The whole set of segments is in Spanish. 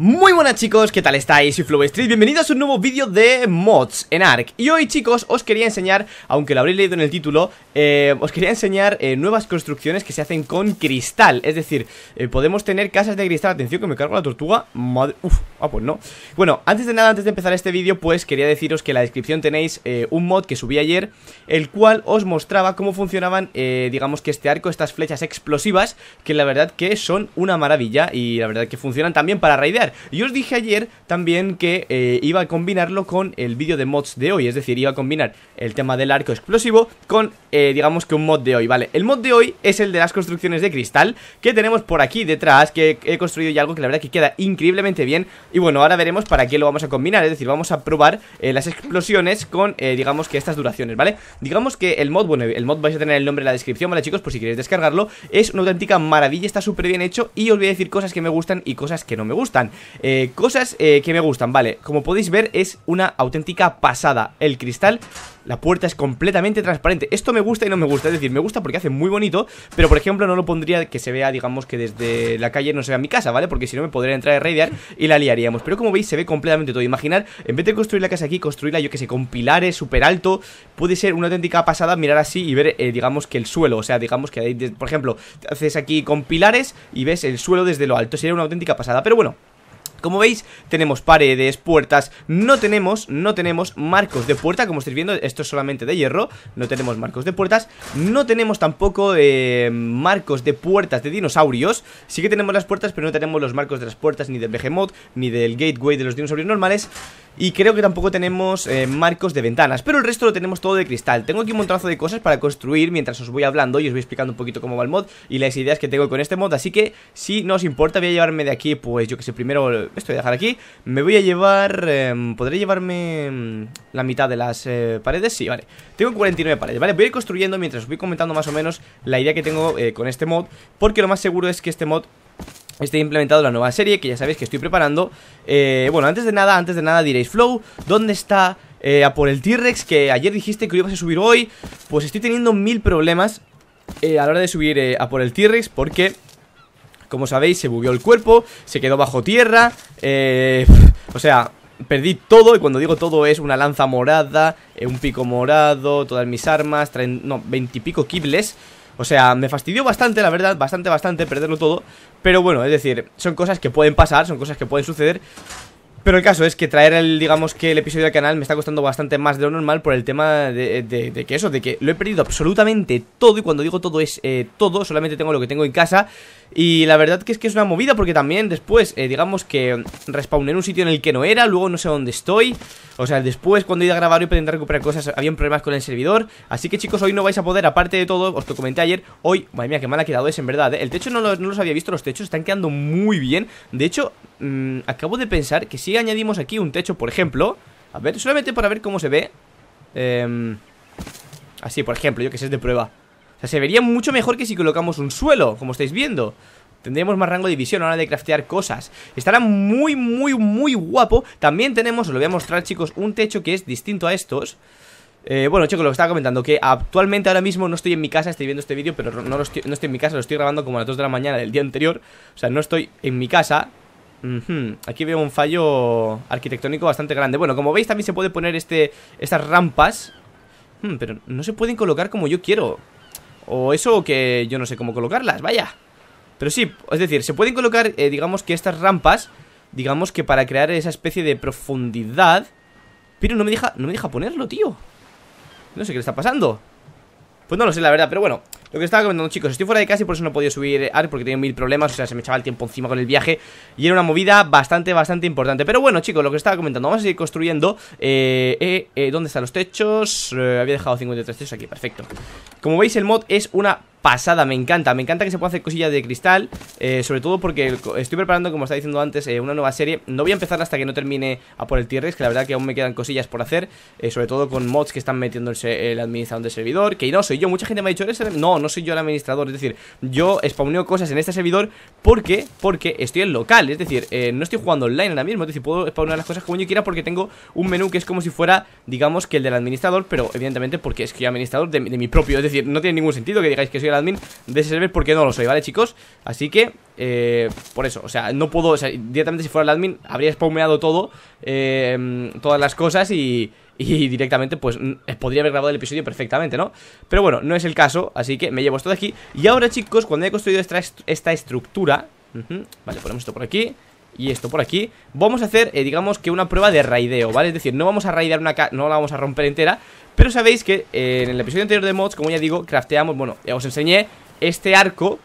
Muy buenas chicos, ¿qué tal estáis? Soy Flow Street, bienvenidos a un nuevo vídeo de mods en ARK Y hoy chicos os quería enseñar, aunque lo habréis leído en el título eh, Os quería enseñar eh, nuevas construcciones que se hacen con cristal. Es decir, eh, podemos tener casas de cristal. Atención que me cargo la tortuga. Madre... Uf, ah pues no. Bueno, antes de nada, antes de empezar este vídeo Pues quería deciros que en la descripción tenéis un mod que subí ayer El cual os mostraba cómo funcionaban, digamos que este arco, estas flechas explosivas Que la verdad que son una maravilla Y la verdad que funcionan también para raidear y os dije ayer también que eh, iba a combinarlo con el vídeo de mods de hoy Es decir, iba a combinar el tema del arco explosivo con, eh, digamos que un mod de hoy, ¿vale? El mod de hoy es el de las construcciones de cristal Que tenemos por aquí detrás, que he construido ya algo que la verdad que queda increíblemente bien Y bueno, ahora veremos para qué lo vamos a combinar Es decir, vamos a probar eh, las explosiones con, digamos que estas duraciones, ¿vale? Digamos que el mod, bueno, el mod vais a tener el nombre en la descripción, ¿vale chicos? Por si queréis descargarlo Es una auténtica maravilla, está súper bien hecho Y os voy a decir cosas que me gustan y cosas que no me gustan eh, cosas eh, que me gustan, vale Como podéis ver es una auténtica pasada. El cristal, la puerta es completamente transparente. Esto me gusta y no me gusta Es decir, me gusta porque hace muy bonito Pero por ejemplo no lo pondría que se vea, digamos que desde la calle no se vea mi casa, ¿vale? Porque si no me podría entrar a raidear y la liaríamos. Pero como veis se ve completamente todo. Imaginar, en vez de construir la casa aquí, construirla yo que sé Con pilares, súper alto Puede ser una auténtica pasada mirar así y ver, eh, digamos que el suelo. O sea, digamos que, por ejemplo, haces aquí con pilares y ves el suelo desde lo alto. Sería una auténtica pasada. Pero bueno como veis, tenemos paredes, puertas, no tenemos, no tenemos marcos de puerta, como estáis viendo, esto es solamente de hierro, no tenemos marcos de puertas, no tenemos tampoco eh, marcos de puertas de dinosaurios, sí que tenemos las puertas, pero no tenemos los marcos de las puertas ni del Behemoth, ni del gateway de los dinosaurios normales, y creo que tampoco tenemos eh, marcos de ventanas Pero el resto lo tenemos todo de cristal. Tengo aquí un montonazo de cosas para construir Mientras os voy hablando y os voy explicando un poquito cómo va el mod Y las ideas que tengo con este mod Así que si no os importa voy a llevarme de aquí Pues yo que sé, primero esto voy a dejar aquí Me voy a llevar... Eh, ¿Podré llevarme mm, la mitad de las eh, paredes? Sí, vale Tengo 49 paredes, ¿vale? Voy a ir construyendo mientras os voy comentando más o menos La idea que tengo eh, con este mod Porque lo más seguro es que este mod esté implementado la nueva serie que ya sabéis que estoy preparando eh, Bueno, antes de nada, antes de nada diréis Flow, ¿dónde está eh, a por el T-Rex que ayer dijiste que lo ibas a subir hoy? Pues estoy teniendo mil problemas a la hora de subir a por el T-Rex porque... Como sabéis, se bugueó el cuerpo, se quedó bajo tierra, eh, o sea, perdí todo, y cuando digo todo es una lanza morada, eh, un pico morado, todas mis armas, traen, no, veintipico kibles. O sea, me fastidió bastante, la verdad, bastante, bastante perderlo todo. Pero bueno, es decir, son cosas que pueden pasar, son cosas que pueden suceder pero el caso es que traer el, digamos que el episodio al canal me está costando bastante más de lo normal por el tema de, de, que eso, de que lo he perdido absolutamente todo y cuando digo todo es eh, todo, solamente tengo lo que tengo en casa. Y la verdad que es que es una movida porque también después, eh, digamos que respawné en un sitio en el que no era, luego no sé dónde estoy. O sea, después cuando he ido a grabar y intentar recuperar cosas, habían problemas con el servidor. Así que chicos, hoy no vais a poder, aparte de todo, os lo comenté ayer Hoy, madre mía, qué mal ha quedado ese en verdad, ¿eh? El techo no, no los había visto, los techos están quedando muy bien. De hecho, mmm, acabo de pensar que si añadimos aquí un techo, por ejemplo A ver, solamente para ver cómo se ve eh, Así, por ejemplo, yo que sé, es de prueba. O sea, se vería mucho mejor que si colocamos un suelo, como estáis viendo. Tendríamos más rango de visión a la hora de craftear cosas. Estará muy, muy, muy guapo. También tenemos, os lo voy a mostrar chicos, un techo que es distinto a estos. Eh, bueno, chicos, lo que estaba comentando Que actualmente ahora mismo no estoy en mi casa Estoy viendo este vídeo, pero no, estoy, no estoy en mi casa Lo estoy grabando como a las 2 de la mañana del día anterior. O sea, no estoy en mi casa Aquí veo un fallo arquitectónico bastante grande. Bueno, como veis también se puede poner este estas rampas. Hmm, Pero no se pueden colocar como yo quiero. O eso que yo no sé cómo colocarlas, vaya. Pero sí, es decir, se pueden colocar, eh, digamos que estas rampas Digamos que para crear esa especie de profundidad Pero no me deja, no me deja ponerlo, tío. No sé qué le está pasando. Pues no lo sé, la verdad, pero bueno lo que estaba comentando chicos, estoy fuera de casa y por eso no he podido subir ARC porque tenía mil problemas, o sea, se me echaba el tiempo encima con el viaje y era una movida bastante, bastante importante. Pero bueno chicos, lo que estaba comentando, vamos a seguir construyendo. Eh, eh, eh ¿Dónde están los techos? Eh, había dejado 53 techos aquí, perfecto. Como veis el mod es una pasada, me encanta, me encanta que se pueda hacer cosillas de cristal eh, Sobre todo porque estoy preparando, como estaba diciendo antes, eh, una nueva serie. No voy a empezar hasta que no termine a por el T-Rex, que la verdad que aún me quedan cosillas por hacer eh, Sobre todo con mods que están metiendo el, administrador de servidor Que no soy yo, mucha gente me ha dicho, ¿Eres no, no soy yo el administrador Es decir, yo spawneo cosas en este servidor porque, porque estoy en local Es decir, no estoy jugando online ahora mismo Es decir, puedo spawnear las cosas como yo quiera porque tengo un menú que es como si fuera, digamos, que el del administrador Pero evidentemente porque es que yo administrador de, de mi propio Es decir, no tiene ningún sentido que digáis que soy el admin de ese server porque no lo soy, ¿vale, chicos? Así que, eh, por eso, o sea, no puedo, o sea, directamente si fuera el admin habría spawneado todo, eh, todas las cosas y, y directamente pues podría haber grabado el episodio perfectamente, ¿no? Pero bueno, no es el caso, así que me llevo esto de aquí Y ahora chicos, cuando he construido esta, esta estructura Vale, ponemos esto por aquí y esto por aquí Vamos a hacer, eh, digamos que una prueba de raideo, ¿vale? Es decir, no vamos a raidear una no la vamos a romper entera Pero sabéis que eh, en el episodio anterior de mods, como ya digo, crafteamos, bueno, ya os enseñé este arco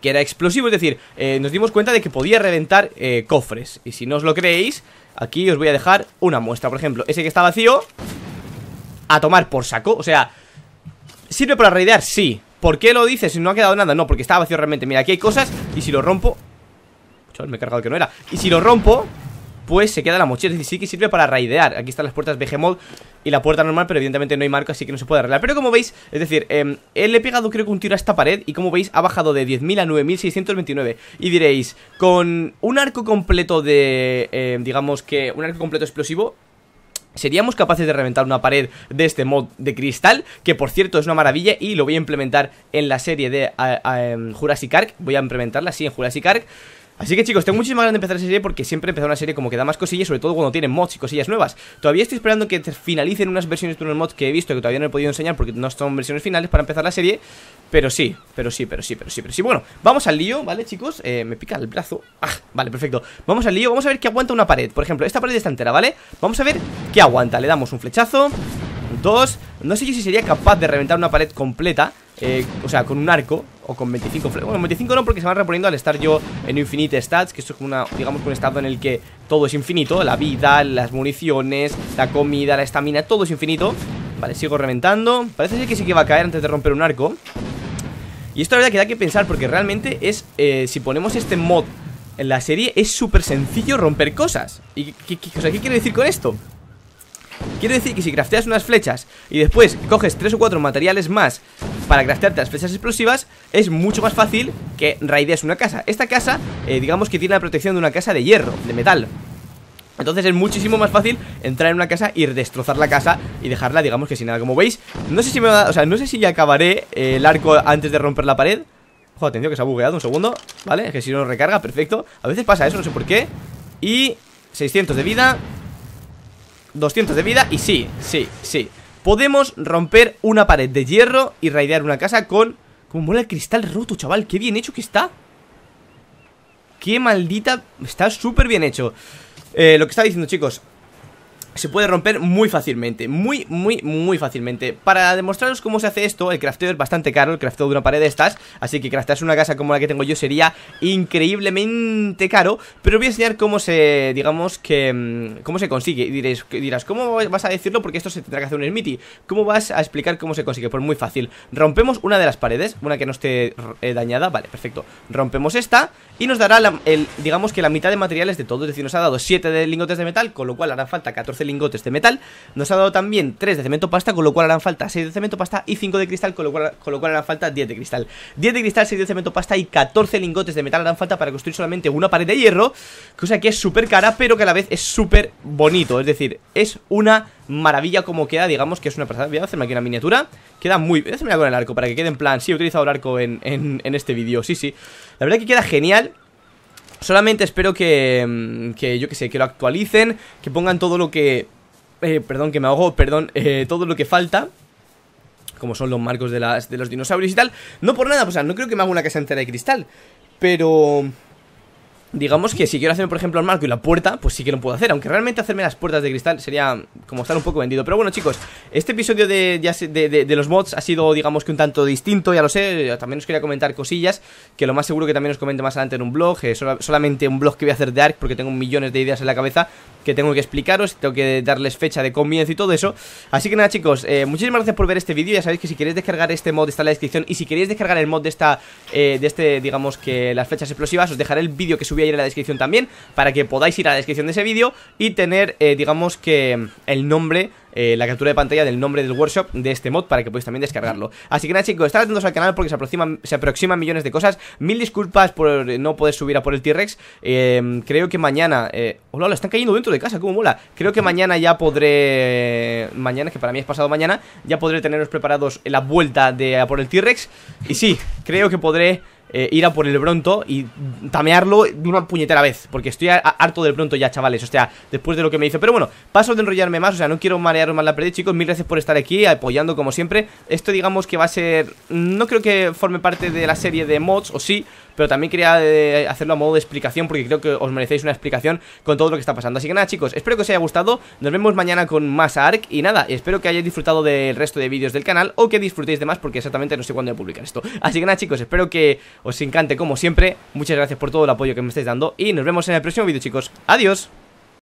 que era explosivo, es decir, eh, nos dimos cuenta de que podía reventar cofres Y si no os lo creéis, Aquí os voy a dejar una muestra, por ejemplo Ese que está vacío A tomar por saco, o sea ¿Sirve para raidear? Sí ¿Por qué lo dices si no ha quedado nada? No, porque estaba vacío realmente Mira, aquí hay cosas Y si lo rompo Me he cargado que no era. Y si lo rompo pues se queda la mochila, es decir, sí que sirve para raidear. Aquí están las puertas Behemoth y la puerta normal Pero evidentemente no hay marco, así que no se puede arreglar. Pero como veis, es decir, eh, le he pegado creo que un tiro a esta pared Y como veis, ha bajado de 10.000 a 9.629 Y diréis, con un arco completo de, em, digamos que un arco completo explosivo ¿Seríamos capaces de reventar una pared de este mod de cristal? Que por cierto es una maravilla y lo voy a implementar en la serie de em, Jurassic Ark. Voy a implementarla así en Jurassic Ark Así que chicos, tengo muchísimas ganas de empezar esa serie porque siempre empezar una serie como que da más cosillas, sobre todo cuando tienen mods y cosillas nuevas. Todavía estoy esperando que finalicen unas versiones de unos mods que he visto que todavía no he podido enseñar porque no son versiones finales para empezar la serie. Pero sí, pero sí, pero sí, pero sí, pero sí. Bueno, vamos al lío, ¿vale, chicos? Eh, me pica el brazo. Ah, vale, perfecto. Vamos al lío, vamos a ver qué aguanta una pared. Por ejemplo, esta pared está entera, ¿vale? Vamos a ver qué aguanta. Le damos un flechazo. Dos. No sé yo si sería capaz de reventar una pared completa. Eh, o sea, con un arco o con 25 Bueno, 25 no porque se van reponiendo al estar yo en Infinite Stats Que esto es una, digamos, un estado en el que todo es infinito La vida, las municiones, la comida, la estamina, todo es infinito. Vale, sigo reventando. Parece ser que sí que va a caer antes de romper un arco. Y esto la verdad que da que pensar porque realmente es, eh, si ponemos este mod en la serie Es súper sencillo romper cosas. ¿Y qué, qué, o sea, qué quiere decir con esto? Quiere decir que si crafteas unas flechas y después coges tres o cuatro materiales más para craftearte las flechas explosivas, es mucho más fácil que raidees una casa. Esta casa, eh, digamos que tiene la protección de una casa de hierro, de metal. Entonces es muchísimo más fácil entrar en una casa y destrozar la casa y dejarla, digamos que sin nada. Como veis, no sé si me va o sea, no sé si ya acabaré eh, el arco antes de romper la pared. Ojo, atención que se ha bugueado un segundo, ¿vale? Es que si no recarga, perfecto. A veces pasa eso, no sé por qué. Y 600 de vida 200 de vida y sí, sí, sí Podemos romper una pared de hierro y raidear una casa con... Como mola el cristal roto, chaval, qué bien hecho que está. Qué maldita... Está súper bien hecho. Eh, Lo que estaba diciendo, chicos se puede romper muy fácilmente, muy, muy, muy fácilmente. Para demostraros cómo se hace esto, el crafteo es bastante caro, el crafteo de una pared de estas Así que craftearse una casa como la que tengo yo sería increíblemente caro Pero voy a enseñar cómo se, digamos que, mm, cómo se consigue. Diréis, dirás, ¿cómo vas a decirlo? Porque esto se tendrá que hacer un smithy. ¿Cómo vas a explicar cómo se consigue? Pues muy fácil, rompemos una de las paredes, una que no esté eh, dañada, vale, perfecto. Rompemos esta y nos dará, el, digamos que la mitad de materiales de todo. Es decir, nos ha dado 7 de lingotes de metal, con lo cual hará falta 14 lingotes de metal. Nos ha dado también 3 de cemento pasta, con lo cual harán falta 6 de cemento pasta Y 5 de cristal, con lo cual, con lo cual harán falta 10 de cristal. 10 de cristal, 6 de cemento pasta y 14 lingotes de metal harán falta para construir solamente una pared de hierro Cosa que es súper cara, pero que a la vez es súper bonito Es decir, es una maravilla como queda, digamos que es una pasada. Voy a hacerme aquí una miniatura. Queda muy... Voy a hacerme con el arco para que quede en plan Sí, he utilizado el arco en, en, en este vídeo, sí, sí. La verdad que queda genial Solamente espero que, mm, que yo que sé, que lo actualicen, que pongan todo lo que... Eh, perdón, que me hago, perdón, eh, todo lo que falta como son los marcos de, las, de los dinosaurios y tal. No por nada, o sea, no creo que me haga una casa entera de cristal Pero... Digamos que si quiero hacerme, por ejemplo, el marco y la puerta, pues sí que lo puedo hacer. Aunque realmente hacerme las puertas de cristal sería como estar un poco vendido. Pero bueno, chicos, este episodio de, de, los mods ha sido, digamos que un tanto distinto, ya lo sé. También os quería comentar cosillas, que lo más seguro que también os comente más adelante en un blog. Eh, solamente un blog que voy a hacer de Ark, porque tengo millones de ideas en la cabeza que tengo que explicaros, tengo que darles fecha de comienzo y todo eso. Así que nada, chicos, eh, muchísimas gracias por ver este vídeo. Ya sabéis que si queréis descargar este mod está en la descripción. Y si queréis descargar el mod de esta, eh, de este, digamos que las flechas explosivas, os dejaré el vídeo que subí subí ayer en la descripción también Para que podáis ir a la descripción de ese vídeo Y tener, eh, digamos que el nombre eh, la captura de pantalla del nombre del workshop de este mod para que podáis también descargarlo. Así que nada chicos, estad atentos al canal porque se aproximan, se aproximan millones de cosas. Mil disculpas por no poder subir a por el T-Rex. Eh, creo que mañana... Eh... Hola, están cayendo dentro de casa, cómo mola. Creo que mañana ya podré... Mañana, que para mí es pasado mañana, ya podré teneros preparados la vuelta de a por el T-Rex. Y sí, creo que podré eh, ir a por el Bronto y tamearlo de una puñetera vez Porque estoy harto del Bronto ya, chavales O sea, después de lo que me hizo. Pero bueno, paso de enrollarme más O sea, no quiero marearos más la pérdida, chicos Mil gracias por estar aquí, apoyando como siempre. Esto digamos que va a ser... No creo que forme parte de la serie de mods, o sí pero también quería eh, hacerlo a modo de explicación porque creo que os merecéis una explicación con todo lo que está pasando. Así que nada, chicos, espero que os haya gustado. Nos vemos mañana con más ARK y nada, espero que hayáis disfrutado del resto de vídeos del canal o que disfrutéis de más porque exactamente no sé cuándo voy a publicar esto. Así que nada, chicos, espero que os encante como siempre. Muchas gracias por todo el apoyo que me estáis dando y nos vemos en el próximo vídeo, chicos. Adiós.